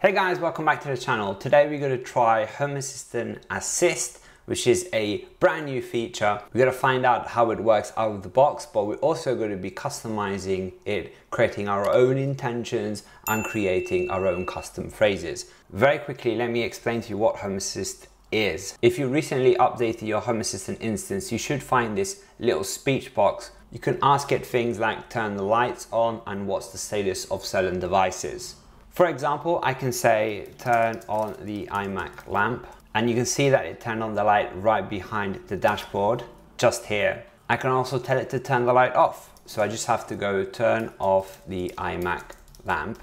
Hey guys, welcome back to the channel. Today we're going to try Home Assistant Assist, which is a brand new feature. We're going to find out how it works out of the box, but we're also going to be customizing it, creating our own intentions and creating our own custom phrases. Very quickly, let me explain to you what Home Assist is. If you recently updated your Home Assistant instance, you should find this little speech box. You can ask it things like turn the lights on and what's the status of certain devices. For example, I can say turn on the iMac lamp and you can see that it turned on the light right behind the dashboard, just here. I can also tell it to turn the light off. So I just have to go turn off the iMac lamp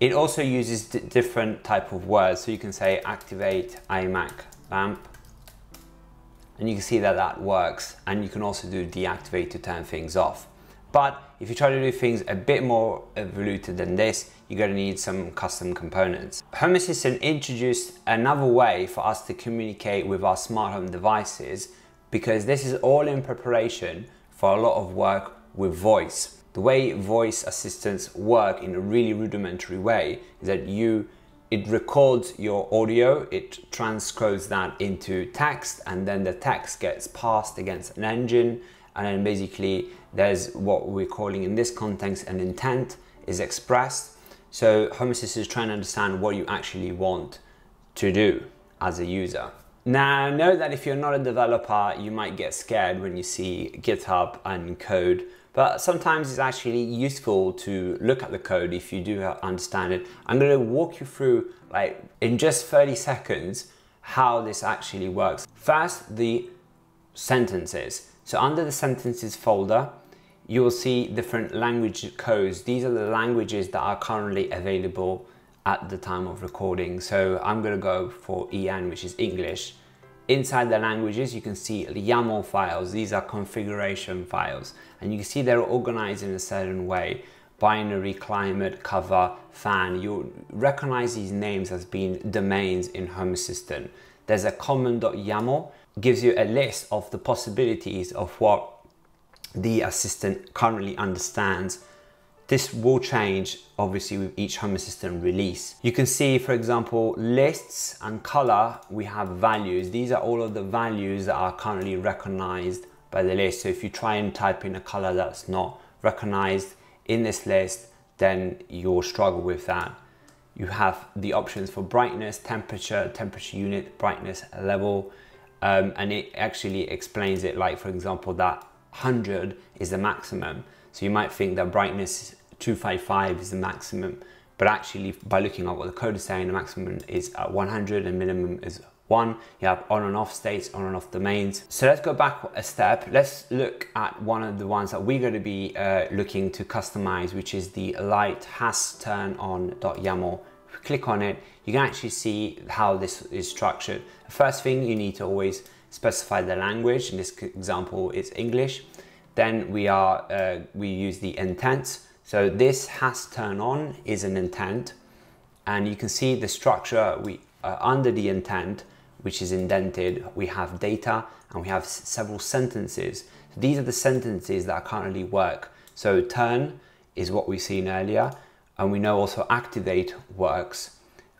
it also uses different type of words. So you can say activate iMac lamp and you can see that that works. And you can also do deactivate to turn things off. But if you try to do things a bit more evoluted than this, you're gonna need some custom components. Home Assistant introduced another way for us to communicate with our smart home devices because this is all in preparation for a lot of work with voice. The way voice assistants work in a really rudimentary way is that you it records your audio, it transcodes that into text, and then the text gets passed against an engine, and then basically there's what we're calling in this context an intent is expressed. So Home Assistant is trying to understand what you actually want to do as a user. Now, know that if you're not a developer, you might get scared when you see GitHub and code but sometimes it's actually useful to look at the code if you do understand it. I'm going to walk you through like in just 30 seconds how this actually works. First, the sentences. So under the sentences folder, you will see different language codes. These are the languages that are currently available at the time of recording. So I'm going to go for EN, which is English. Inside the languages, you can see the YAML files. These are configuration files. And you can see they're organized in a certain way. Binary, climate, cover, fan. You recognize these names as being domains in Home Assistant. There's a common.yaml, gives you a list of the possibilities of what the assistant currently understands this will change obviously with each Home Assistant release. You can see, for example, lists and color, we have values. These are all of the values that are currently recognized by the list. So if you try and type in a color that's not recognized in this list, then you'll struggle with that. You have the options for brightness, temperature, temperature unit, brightness level, um, and it actually explains it like, for example, that 100 is the maximum. So you might think that brightness 255 is the maximum, but actually by looking at what the code is saying, the maximum is at 100 and minimum is one. You have on and off states, on and off domains. So let's go back a step. Let's look at one of the ones that we're going to be uh, looking to customize, which is the light HassTurnOn .yaml. Click on it, you can actually see how this is structured. The first thing you need to always specify the language. In this example, it's English. Then we are uh, we use the intent. So this HassTurnOn is an intent, and you can see the structure we uh, under the intent, which is indented. We have data and we have several sentences. So these are the sentences that currently work. So turn is what we've seen earlier, and we know also activate works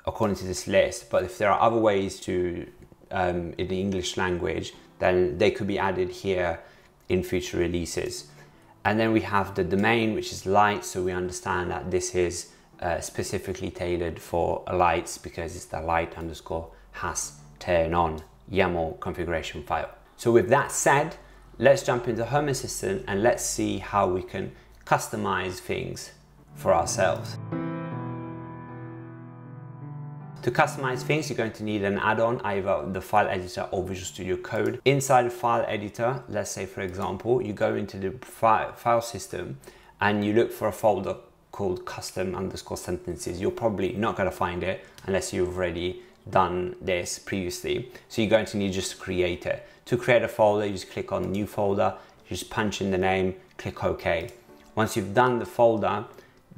according to this list. But if there are other ways to um, in the English language, then they could be added here in future releases. And then we have the domain, which is light. So we understand that this is uh, specifically tailored for lights because it's the light underscore has turn on YAML configuration file. So with that said, let's jump into Home Assistant and let's see how we can customize things for ourselves. To customize things, you're going to need an add-on, either the file editor or Visual Studio Code. Inside the file editor, let's say for example, you go into the file system and you look for a folder called custom underscore sentences. You're probably not gonna find it unless you've already done this previously. So you're going to need just to create it. To create a folder, you just click on new folder, you just punch in the name, click OK. Once you've done the folder,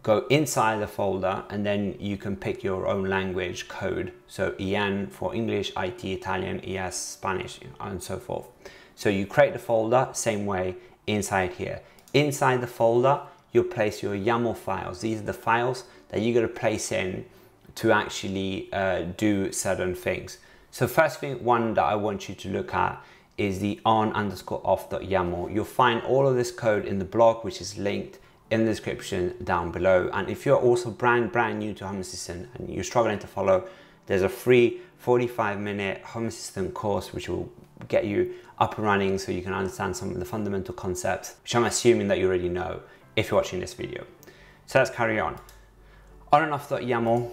go inside the folder and then you can pick your own language code. So EN for English, IT, Italian, ES, Spanish, and so forth. So you create the folder, same way inside here. Inside the folder, you'll place your YAML files. These are the files that you're gonna place in to actually uh, do certain things. So first thing, one that I want you to look at is the on underscore off.yaml. You'll find all of this code in the blog, which is linked in the description down below. And if you're also brand, brand new to Home Assistant and you're struggling to follow, there's a free 45 minute Home Assistant course, which will get you up and running so you can understand some of the fundamental concepts, which I'm assuming that you already know if you're watching this video. So let's carry on. On and off.yaml,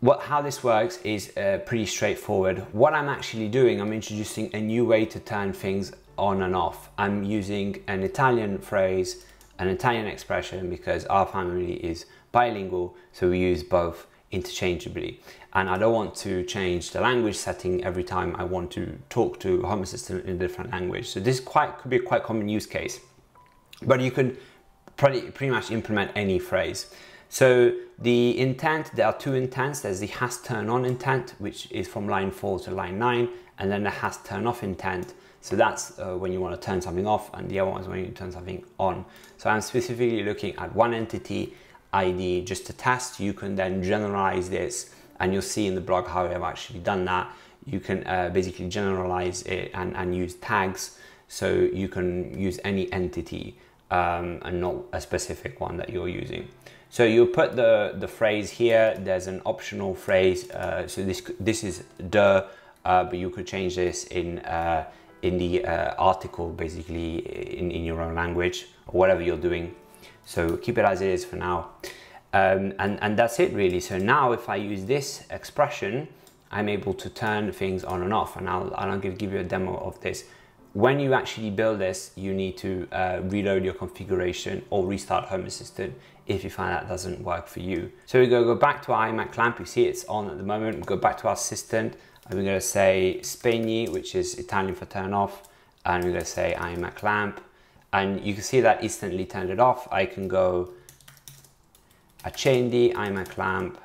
what, how this works is uh, pretty straightforward. What I'm actually doing, I'm introducing a new way to turn things on and off. I'm using an Italian phrase, an Italian expression because our family is bilingual, so we use both interchangeably. And I don't want to change the language setting every time I want to talk to Home Assistant in a different language. So this quite could be a quite common use case, but you could pretty, pretty much implement any phrase. So the intent, there are two intents. There's the HassTurnOn intent, which is from line four to line nine, and then the HassTurnOff intent. So that's uh, when you want to turn something off, and the other one is when you turn something on. So I'm specifically looking at one entity ID just to test. You can then generalize this, and you'll see in the blog how I've actually done that. You can uh, basically generalize it and, and use tags. So you can use any entity um, and not a specific one that you're using. So you put the, the phrase here, there's an optional phrase. Uh, so this, this is the, uh, but you could change this in, uh, in the uh, article, basically in, in your own language or whatever you're doing. So keep it as it is for now. Um, and, and that's it really. So now if I use this expression, I'm able to turn things on and off. And I'll, going to give you a demo of this. When you actually build this, you need to uh, reload your configuration or restart Home Assistant if you find that doesn't work for you. So we're gonna go back to our iMac lamp. You see it's on at the moment. We go back to our assistant and we're gonna say spegni, which is Italian for turn off. And we're gonna say I'm iMac lamp. And you can see that instantly turned it off. I can go accendi iMac lamp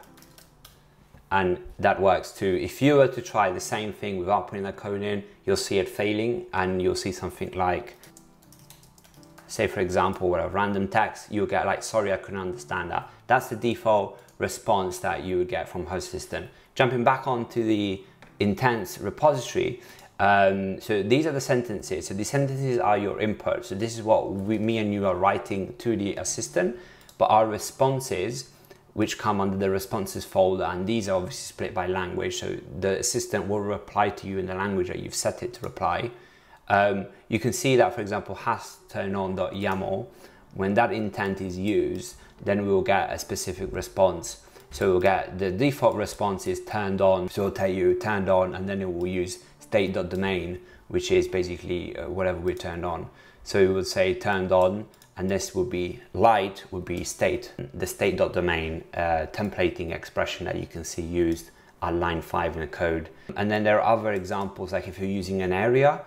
and that works too. If you were to try the same thing without putting that code in, you'll see it failing and you'll see something like say for example, with a random text, you'll get like, sorry, I couldn't understand that. That's the default response that you would get from host system. Jumping back onto the intents repository, um, so these are the sentences. So the sentences are your input. So this is what we, me and you are writing to the assistant, but our responses, which come under the responses folder, and these are obviously split by language. So the assistant will reply to you in the language that you've set it to reply. Um, you can see that, for example, has turn on on.yaml, when that intent is used, then we will get a specific response. So we'll get the default response is turned on, so it'll tell you turned on, and then it will use state.domain, which is basically uh, whatever we turned on. So it would say turned on, and this would be light, would be state, the state.domain uh, templating expression that you can see used at line five in the code. And then there are other examples, like if you're using an area,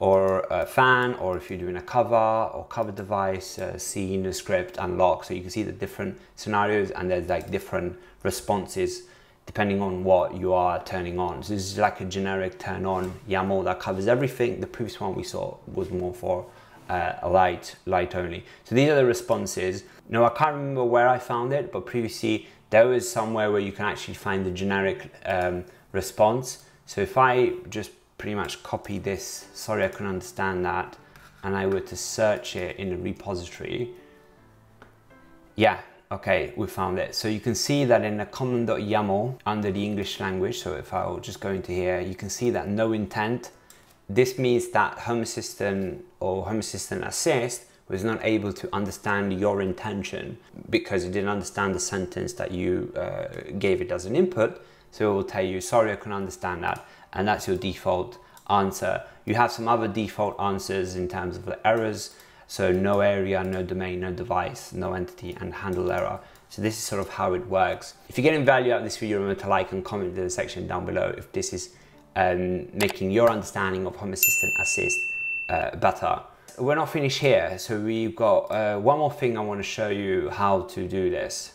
or a fan, or if you're doing a cover or cover device, uh, scene, script, unlock. So you can see the different scenarios and there's like different responses depending on what you are turning on. So this is like a generic turn on YAML that covers everything. The previous one we saw was more for uh, light, light only. So these are the responses. Now I can't remember where I found it, but previously there was somewhere where you can actually find the generic um, response. So if I just pretty much copy this, sorry I couldn't understand that, and I were to search it in the repository, yeah, okay, we found it. So you can see that in the common.yaml under the English language, so if I will just go into here, you can see that no intent. This means that Home Assistant or Home Assistant Assist was not able to understand your intention because it didn't understand the sentence that you uh, gave it as an input. So it will tell you, sorry, I couldn't understand that and that's your default answer. You have some other default answers in terms of the errors. So no area, no domain, no device, no entity and handle error. So this is sort of how it works. If you're getting value out of this video, remember to like and comment in the section down below if this is um, making your understanding of Home Assistant Assist uh, better. We're not finished here, so we've got uh, one more thing I want to show you how to do this.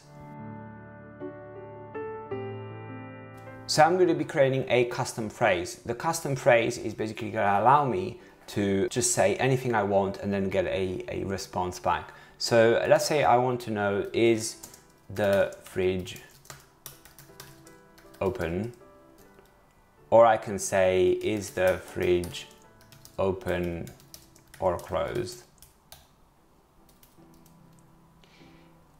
So I'm going to be creating a custom phrase. The custom phrase is basically going to allow me to just say anything I want and then get a, a response back. So let's say I want to know is the fridge open, or I can say, is the fridge open or closed?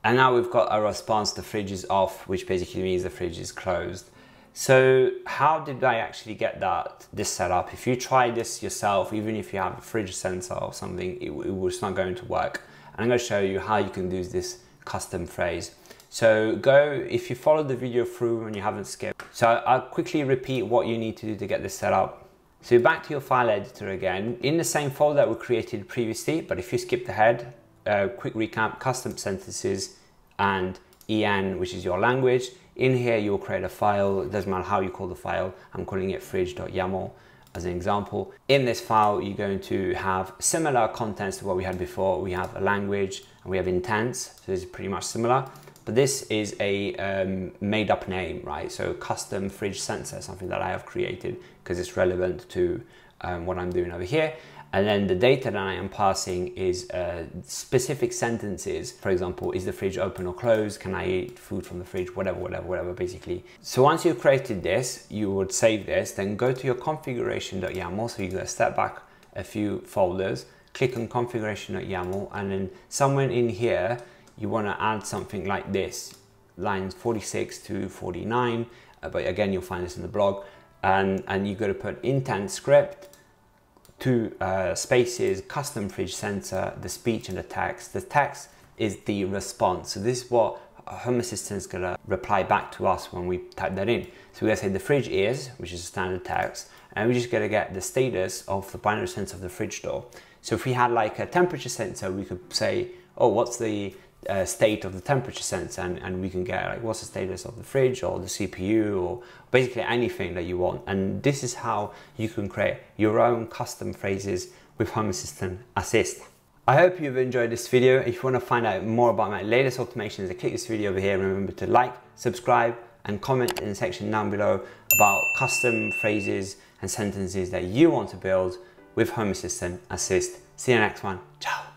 And now we've got a response, the fridge is off, which basically means the fridge is closed. So how did I actually get that this set up? If you try this yourself, even if you have a fridge sensor or something, it, it was not going to work. And I'm going to show you how you can use this custom phrase. So go, if you follow the video through and you haven't skipped. So I'll quickly repeat what you need to do to get this set up. So back to your file editor again, in the same folder that we created previously, but if you skipped ahead, uh, quick recap, custom sentences and en, which is your language. In here, you'll create a file. It doesn't matter how you call the file. I'm calling it fridge.yaml as an example. In this file, you're going to have similar contents to what we had before. We have a language and we have intents. So this is pretty much similar. But this is a um, made up name, right? So custom fridge sensor, something that I have created because it's relevant to um, what I'm doing over here. And then the data that I am passing is uh, specific sentences. For example, is the fridge open or closed? Can I eat food from the fridge? Whatever, whatever, whatever, basically. So once you've created this, you would save this, then go to your configuration.yaml. So you go step back a few folders, click on configuration.yaml, and then somewhere in here, you want to add something like this, lines 46 to 49. Uh, but again, you'll find this in the blog. And, and you got to put intent script two uh, spaces, custom fridge sensor, the speech and the text. The text is the response. So this is what Home Assistant is gonna reply back to us when we type that in. So we're gonna say the fridge is, which is a standard text, and we're just gonna get the status of the binary sensor of the fridge door. So if we had like a temperature sensor, we could say, oh, what's the state of the temperature sensor and, and we can get like what's the status of the fridge or the CPU or basically anything that you want. And this is how you can create your own custom phrases with Home Assistant Assist. I hope you've enjoyed this video. If you want to find out more about my latest automations, click this video over here. Remember to like, subscribe, and comment in the section down below about custom phrases and sentences that you want to build with Home Assistant Assist. See you in the next one. Ciao.